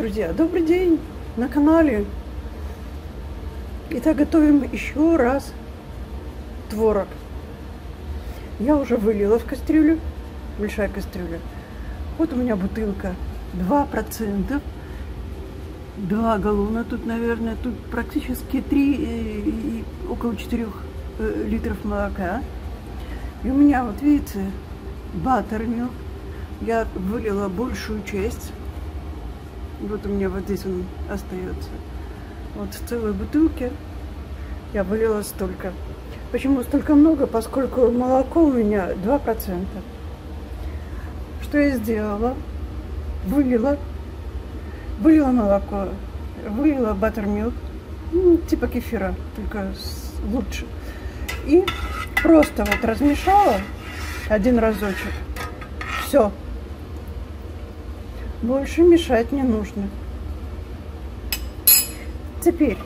друзья, добрый день на канале. Итак, готовим еще раз творог. Я уже вылила в кастрюлю, большая кастрюля. Вот у меня бутылка 2%, 2 галлона тут, наверное, тут практически 3, около 4 э, литров молока. И у меня, вот видите, баттермилк. Я вылила большую часть вот у меня вот здесь он остается. Вот в целой бутылке я вылила столько. Почему столько много? Поскольку молоко у меня 2%. Что я сделала? Вылила. Вылила молоко. Вылила баттермилк. Ну, типа кефира, только лучше. И просто вот размешала один разочек. Все. Больше мешать не нужно. Теперь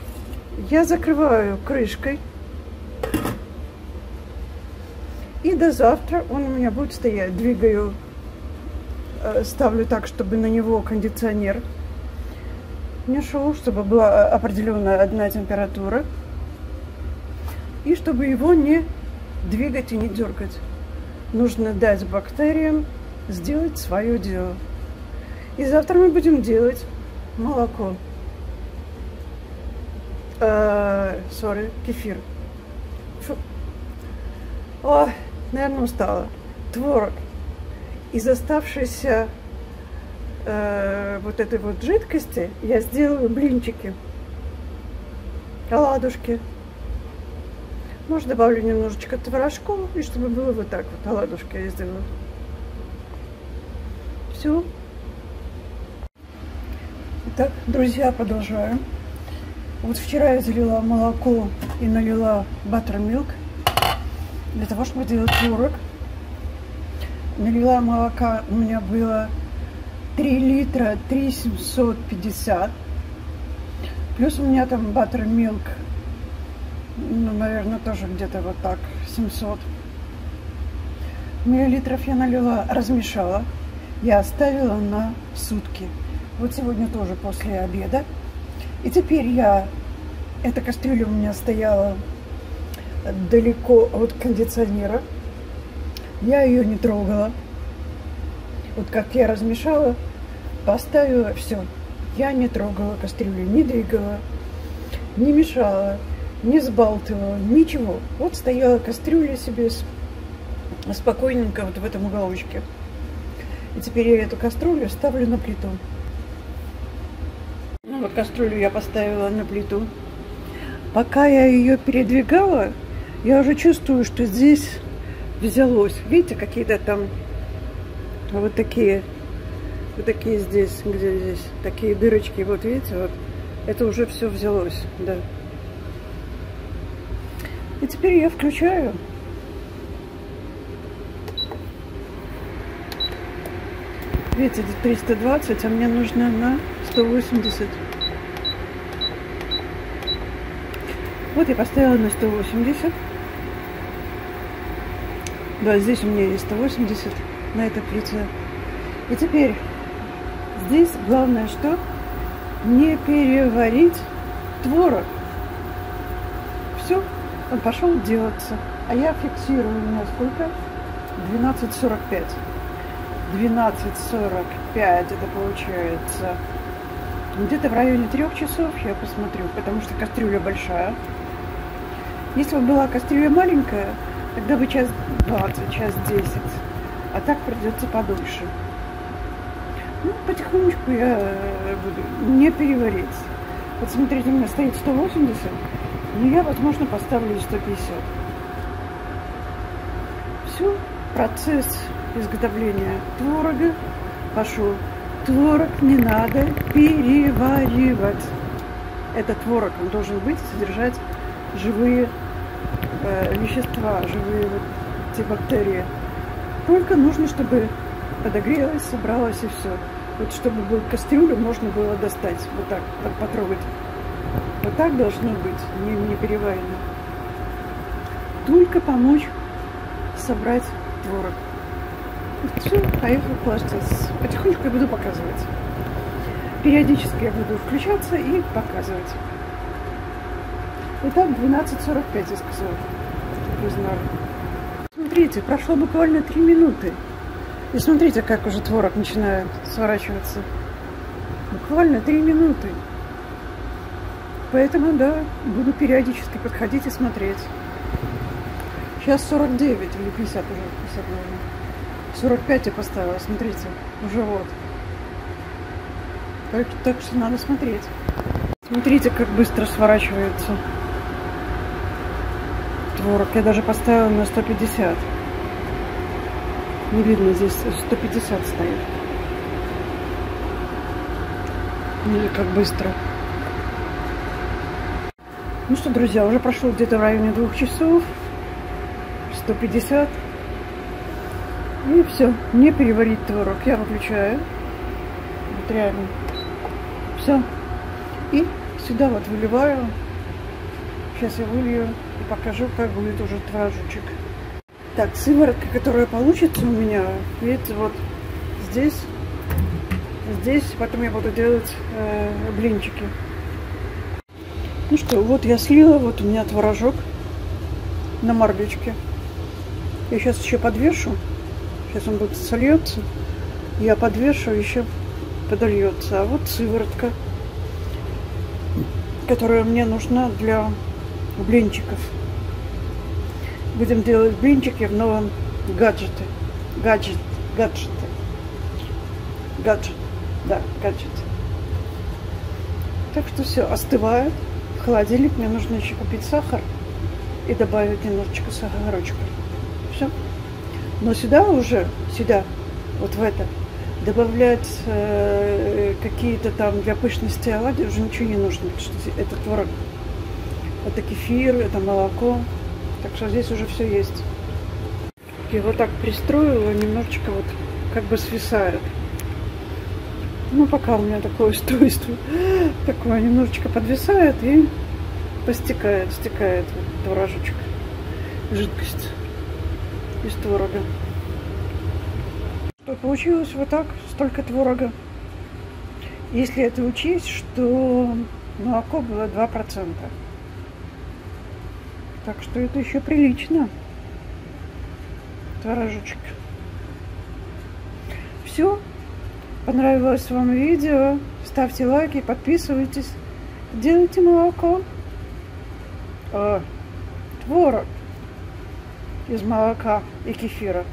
я закрываю крышкой. И до завтра он у меня будет стоять. Двигаю, э, ставлю так, чтобы на него кондиционер не шел, чтобы была определенная одна температура. И чтобы его не двигать и не дергать. Нужно дать бактериям сделать свое дело. И завтра мы будем делать молоко. Сори, кефир. Фу. О, наверное, устала. Творог. Из оставшейся э, вот этой вот жидкости я сделаю блинчики. Оладушки. Может, добавлю немножечко творожку, и чтобы было вот так вот, оладушки я сделаю. Все. Так, друзья, продолжаем. Вот вчера я залила молоко и налила баттермилк для того, чтобы сделать творог. Налила молока, у меня было 3 литра 3750. Плюс у меня там баттермилк, ну, наверное, тоже где-то вот так, 700 миллилитров я налила, размешала. Я оставила на сутки. Вот сегодня тоже после обеда. И теперь я... Эта кастрюля у меня стояла далеко от кондиционера. Я ее не трогала. Вот как я размешала, поставила, все. Я не трогала кастрюлю, не двигала, не мешала, не сбалтывала, ничего. Вот стояла кастрюля себе спокойненько вот в этом уголочке. И теперь я эту кастрюлю ставлю на плиту. Вот кастрюлю я поставила на плиту. Пока я ее передвигала, я уже чувствую, что здесь взялось. Видите, какие-то там вот такие, вот такие здесь, где здесь, такие дырочки. Вот видите, вот это уже все взялось, да. И теперь я включаю. Видите, 320, а мне нужно на 180. Вот я поставила на 180. Да, здесь у меня есть 180 на этой плите. И теперь здесь главное что? Не переварить творог. Все, он пошел делаться. А я фиксирую у меня сколько? 12.45. 12.45 это получается где-то в районе трех часов я посмотрю, потому что кастрюля большая. Если бы была кастрюля маленькая, тогда бы час двадцать, час десять. А так придется подольше. Ну, потихонечку я э, буду не переварить. Вот смотрите, у меня стоит 180, но я, возможно, поставлю 150. Все, процесс изготовления творога пошел. Творог не надо переваривать. Этот творог, он должен быть, содержать живые э, вещества, живые вот эти бактерии. Только нужно, чтобы подогрелось, собралось и все. Вот чтобы был кастрюлю, можно было достать, вот так, потрогать. Вот так должно быть, не, не переварено. Только помочь собрать творог. Все, поехал класситься. Потихонечку я буду показывать. Периодически я буду включаться и показывать. Итак, 12.45 я сказала. Вы знали. Смотрите, прошло буквально 3 минуты. И смотрите, как уже творог начинает сворачиваться. Буквально 3 минуты. Поэтому, да, буду периодически подходить и смотреть. Сейчас 49 или 50 уже, 50, наверное. 45 я поставила, смотрите, уже вот. Так, так что надо смотреть. Смотрите, как быстро сворачивается творог. Я даже поставила на 150. Не видно, здесь 150 стоит. Или как быстро. Ну что, друзья, уже прошло где-то в районе двух часов. 150. И все, не переварить творог. Я выключаю. Вот реально. Все. И сюда вот выливаю. Сейчас я вылью и покажу, как будет уже творожочек. Так, сыворотка, которая получится у меня, видите, вот здесь, здесь, потом я буду делать э, блинчики. Ну что, вот я слила, вот у меня творожок на марлечке. Я сейчас еще подвешу. Сейчас он будет сольется. Я подвешу, еще подольется. А вот сыворотка, которая мне нужна для блинчиков. Будем делать блинчики в новом гаджете. Гаджет, гаджеты. Гаджет, да, гаджет. Так что все, остывает. В холодильник мне нужно еще купить сахар и добавить немножечко сахарочка. Все. Но сюда уже, сюда, вот в это, добавлять э, какие-то там для пышности оладьи уже ничего не нужно, потому что это творог. Это кефир, это молоко. Так что здесь уже все есть. Я вот так пристроила, немножечко вот как бы свисает. Ну, пока у меня такое устройство. Такое немножечко подвисает и постекает, стекает вот творожочек. Жидкость из творога. Что получилось вот так, столько творога. Если это учесть, что молоко было 2%. Так что это еще прилично. Творожочек. Все. Понравилось вам видео. Ставьте лайки, подписывайтесь. Делайте молоко. О, творог из молока и кефира.